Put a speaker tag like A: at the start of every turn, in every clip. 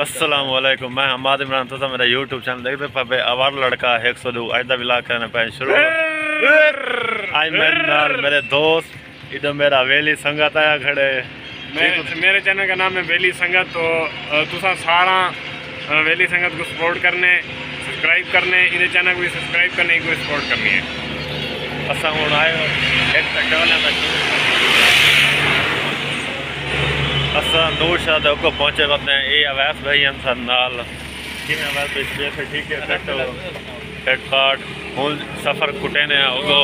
A: असलम मैं हमाद इमरान तो मेरा यूट्यूब चैनल देखते पापे आवार लड़का एक सौ दो। अज का विला करने पे शुरू आज मेरे नाल मेरे दोस्त इधर मेरा वेली संगत आया खड़े।
B: मेरे मेरे चैनल का नाम है वेली संगत तो तुसा सारा वेली संगत को सपोर्ट करने सब्सक्राइब करने इन्हें चैनल को भी सब्सक्राइब करने को सपोर्ट करनी है।
A: असा हूँ। आयो एक टकवाले का असा नूर शाह दे को पहुँचे वतने ए अवैस भाई इंसान नाल किने अवैस भाई स्पेस है ठीक है सेट सेट पार्ट हूँ सफ़र कुटे ने होगो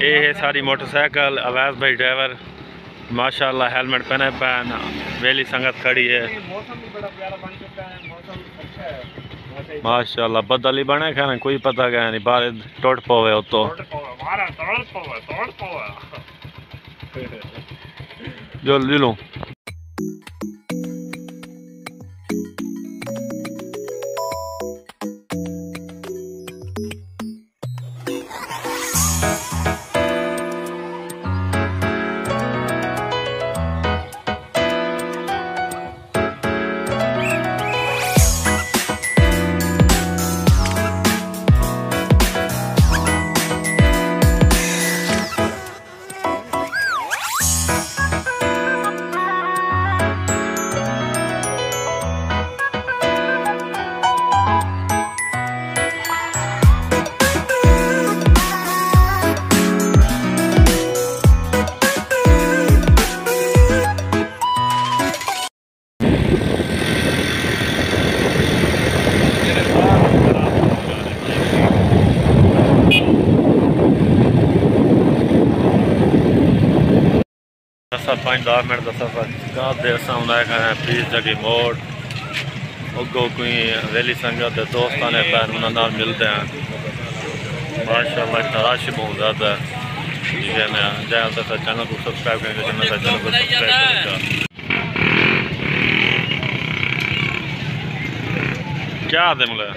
A: ये है सारी मोटरसाइकिल अवैस भाई ड्राइवर माशाल्लाह हेलमेट पहने पहन वेली संगत खड़ी है।
B: अच्छा
A: माशाल्लाह बदल ही बने खाने कोई पता क्या नहीं बारे टोट पवे
B: हो तो
A: जो ले लूँ। पाँच दस मिनट का सफ़र कहाँ दे असा हूँ पीस जगी मोड़ अगो कोई वेली संगत दे दोस्तां ने पैन उन्होंने नाल मिलते हैं रश बहुत ज़्यादा है है तक चैनल को सब्सक्राइब करेंगे तक चैनल को सब्सक्राइब करेगा क्या मुले?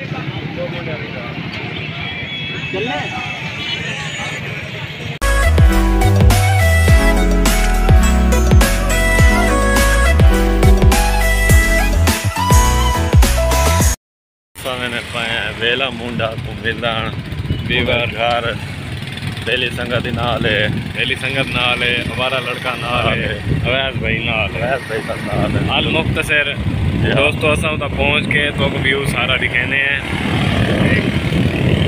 A: मैंने पाया वेला मुंडा मिलन बीवर घर पहली संगत नाल है
B: वेली संगत नाल है हमारा लड़का नाल है अवैस भाई नाल है
A: भाई का नाल है
B: हाल मुख्तसर दोस्तों असा उता पहुँच के तो व्यू सारा दिखाने हैं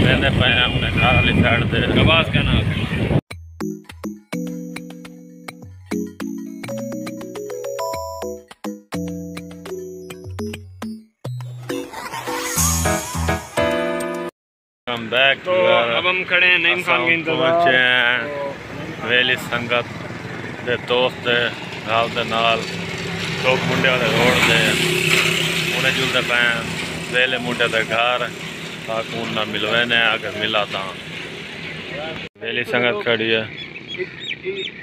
A: मैंने पाया अपने घर वाली साइड से
B: नवाज़ का नाम
A: कम बैक
B: तो अब हम खड़े हैं नईम खान के
A: पहुंचे
B: इंतजार
A: हैं वेली संगत ਦੇ ਦੋਸਤ ਦੇ ਨਾਲ ਦੇ ਨਾਲ ਲੋਕ ਮੁੰਡਿਆਂ ਦੇ ਰੋਡ ਦੇ ਉਹਨੇ ਜੁਲਦੇ ਪਏ ਵੇਲੇ ਮੁੰਡੇ ਦੇ ਘਰ ਕਾਕੂਨ ਨਾ ਮਿਲਵੇ ਨੇ ਅਗਰ ਮਿਲਾ ਤਾਂ ਵੇਲੀ ਸੰਗਤ ਖੜੀ ਹੈ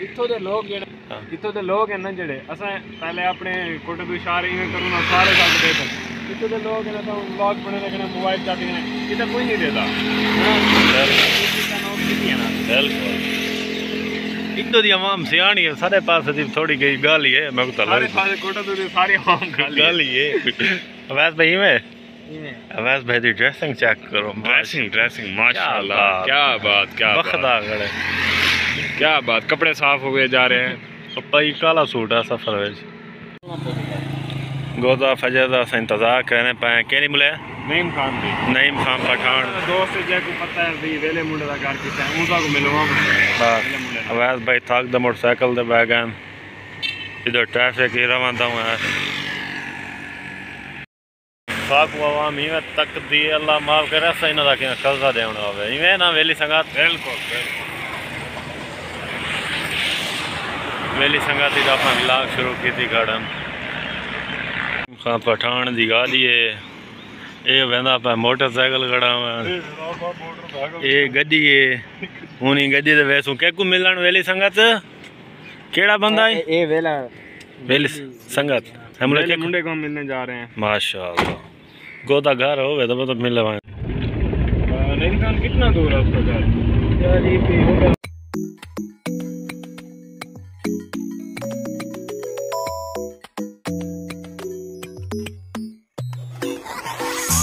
B: ਇੱਥੋਂ ਦੇ ਲੋਕ ਜਿਹੜੇ
A: ਹਾਂ।
B: ਇੱਥੋਂ ਦੇ ਲੋਕ ਹਨ ਨਾ ਜਿਹੜੇ ਅਸਾਂ ਪਹਿਲੇ ਆਪਣੇ ਕੋਟੇ ਤੋਂ ਇਸ਼ਾਰੇ ਇਵੇਂ ਕਰੂੰ ਨਾ ਸਾਰੇ ਕੱਟ ਦੇ लोग ब्लॉग
A: बने मोबाइल चाहते हैं इतना कोई नहीं देता बिल्कुल इंदो दी आवाम है सारे पास दी
B: थोड़ी
A: गई
B: है मैं सारे पास कोटा तो
A: सारी आवाम है अवैस भाई में अवैस भाई दी ड्रेसिंग चेक करो
B: ड्रेसिंग ड्रेसिंग माशाल्लाह क्या बात क्या
A: बखदा गड़े
B: क्या बात कपड़े साफ़ हो गए जा रहे हैं
A: पप्पा ही काला सूट है सफ़र में गोदा फजर का अस इंतज़ार करने पाए केनी मिले
B: नईम खान दी।
A: नईम खान पठान।
B: दोस्त जे को पता है भी वेले मुंडे का घर कितना है उनका को मिलवा
A: बस। अवैस भाई थक द मोटरसाइकिल दे बैगन इधर ट्रैफ़िक ही रवाना हुआ है। फाक आवाम इवें तक दी अल्लाह माफ़ करे असा इन्हों का कर्जा देना होवे इवें ना वेली संगत।
B: बिल्कुल
A: वेली संगत का अपना विलाग शुरू की थी गढ़न पठान की ॻाल्हि आहे इहे वेंदा पिया मोटरसाइकिल खड़ा गड्डी गॾी आहे हुन गॾी ते वेसूं केकू मिलण वेली संगत कहिड़ा बंदा
C: ए वेला
A: वेली संगत हम लोग
B: मुंडे को मिलने जा रहे हैं
A: माशाल्लाह गोदा घर हो तो मतलब
B: मिलवा नहीं कितना दूर है उसका घर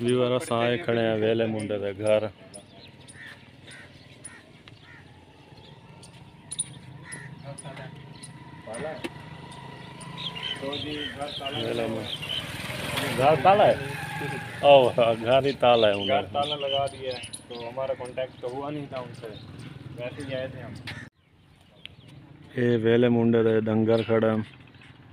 A: व्यूवर साए खड़े हैं वेले मुंडे दे घर। घर ताला है? ओ हाँ, घर ही ताला है
B: घर ताला लगा दिया है तो हमारा कांटेक्ट तो हुआ नहीं था उनसे। वैसे ही आए थे हम।
A: ये वेले मुंडे दे डंगर खड़े हैं।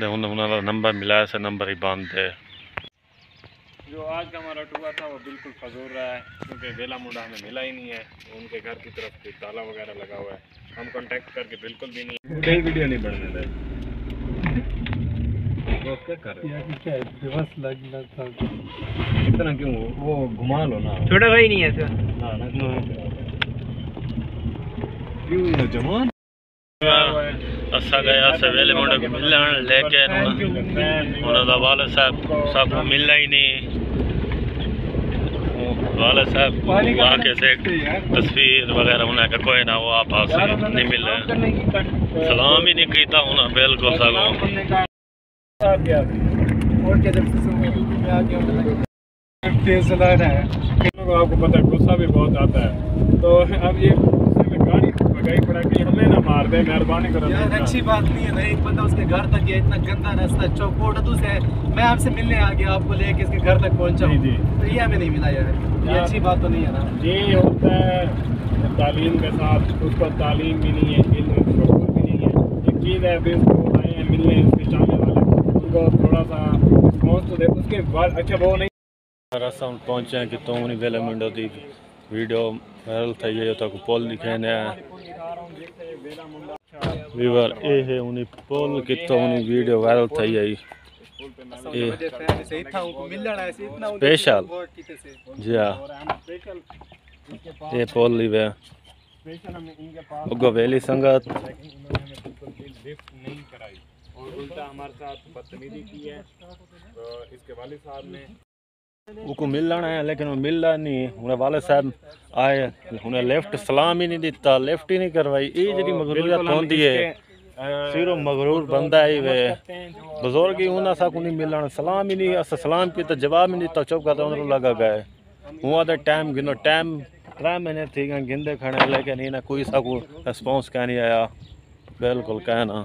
A: ने उन उन्होंने नंबर मिलाया से नंबर ही बंद है।
B: जो आज का हमारा टूर था वो बिल्कुल फजूर रहा है। क्योंकि बेला मुंडा हमें मिला ही नहीं है। उनके घर की तरफ़ से ताला वगैरह लगा हुआ है। हम कांटेक्ट करके बिल्कुल भी नहीं कहीं वीडियो नहीं बढ़ने दे क्या कर रहे
C: दिवस लग लग था।
B: इतना क्यों? वो घुमा लो ना।
C: छोटा भाई नहीं है सर।
B: ना ना क्यों जमान
A: हाँ। असा गया सवेले मुंडे को मिलन लेकिन उन्होंने वालद साहब साहब मिलना ही नहीं। वालद साहब आके से तस्वीर वगैरह उन्हें का कोई ना वो आपस नहीं मिल। रहे सलाम ही नहीं कीता उन्हें बिल्कुल सलाम।
C: तेज चला रहा है।
B: आपको पता है गुस्सा भी बहुत आता है। तो अब ये गुस्से में गाड़ी भगाई पड़ा के हमें ना मार दे मेहरबानी करो
C: यार अच्छी बात नहीं है ना एक बंदा उसके घर तक गया इतना गंदा रास्ता चौकोट से मैं आपसे मिलने आ गया आपको लेके इसके घर तक पहुँचा
B: जी, जी।
C: तो ये हमें नहीं मिला यार। ये अच्छी बात तो नहीं है ना।
B: ये होता है तालीम के साथ उसको तालीम भी नहीं है इल्म भी नहीं है। चीज़ है अभी उसको आए हैं मिलने उसके चाहने वाले उनको थोड़ा सा रिस्पॉन्स तो दे उसके बाद अच्छा वो नहीं
A: असां पहुँचे हैं कि तो वेले मुंडो वीडियो वायरल थी है तो पोल दिखाने वीवर ए है उन्हीं पोल की तो उन्हीं वीडियो वायरल थी ये
C: मुझे फ़ैन से ही था उनको मिल रहा है ऐसे इतना उनके
A: Special.
C: support की से
A: जी हाँ।
B: स्पेशल
A: ये पोल ली वे।
B: स्पेशल
A: उगो वेली संगत।
B: नहीं कराई और उल्टा हमारे साथ बदतमीजी की है तो इसके वालिद साहब ने
A: उनको मिलना है लेकिन वो मिलना नहीं। उन्हें वाले साहब आए उन्हें लेफ़्ट सलाम ही नहीं दिता लेफ़्ट ही नहीं करवाई। ये जी मगरूरियत होती है सिरो मगरूर बंदा ही वे बुज़ुर्ग ही उन असा को नहीं मिलन सलाम ही नहीं अस सलाम की तो जवाब ही नहीं तो चुप करते उन्होंने लगा गए। हुआ तो टाइम गिनो टाइम त्रै महीने थी गए गिनते खड़े लेकिन इन्हें कोई सा को रिस्पॉन्स कह नहीं आया। बिल्कुल कहना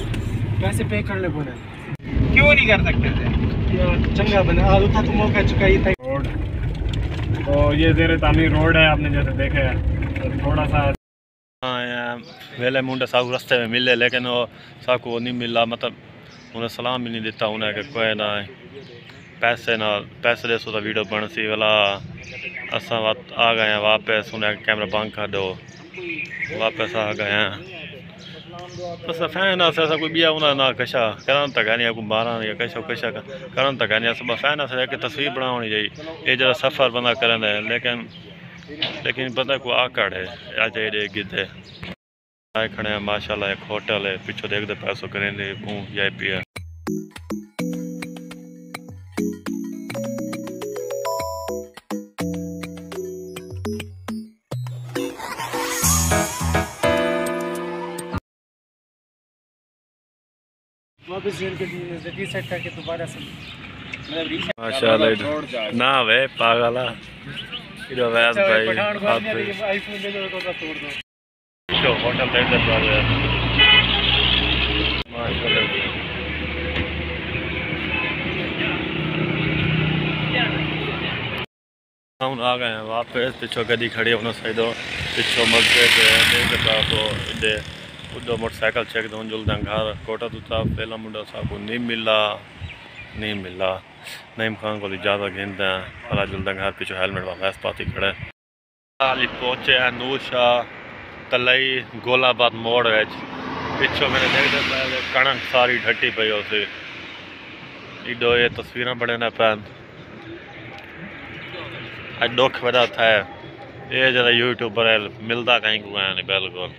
C: पैसे पे कर ले बोले क्यों नहीं कर सकते थे? चंगा बना आज उठा तो मौका चुका ही था।
B: रोड। तो ये जेर तामीर रोड है आपने जैसे देखा है। तो थोड़ा सा
A: हाँ वेले मुंडे साकू रास्ते में मिले लेकिन वो साकू नहीं मिला मतलब उन्हें सलाम ही नहीं दिता उन्हें कि कोई ना पैसे ना पैसे दे सो वीडियो बन सी वाला असा आ गए हैं वापस उन्हें कैमरा बंद कर दो। वापस आ गए हैं। बस फ़ैन आसे ऐसा कोई बिया उन्हें ना कशा करन तक नहीं को मारा या कशा कशा करन तक नहीं सब फ़ैन आसे एक तस्वीर बनानी चाहिए ये जरा सफ़र बंदा करन है लेकिन लेकिन पता को आकड़ है अज ये गिद्धे आए खड़े हैं माशाल्लाह एक होटल है पीछे देखते पैसों करेंगे या पी पिया
C: वापस जेल के रीसेट करके दोबारा से
A: माशाल्लाह ना वे पागला इधर वैस भाई आप
C: आईफोन ले लो तो तोड़ दो।
A: होटल हम आ गए हैं वापस पिछो गड्डी खड़ी होना सही दो पिछो मस्जिद है देखते पासो इधे उधर मोटरसाइकिल चेक दो जुलदा घर कोटा दूता पहला मुंडा साहब को नहीं मिला नहीं मिला। नईम खान को ज़्यादा गेंद है पहला जुलदा घर पिछो हेलमेट वापस पाती खड़े। हाली पहुँचे हैं नूर शाह, तलई गोलाबाद मोड़ विच। पिछो मैंने देखते पहले कणक सारी ढटी पई उसे। इडो ये तस्वीर बने न पैन अज दुख वड़ा था ये जरा यूट्यूबर मिलता कहीं को बिल्कुल।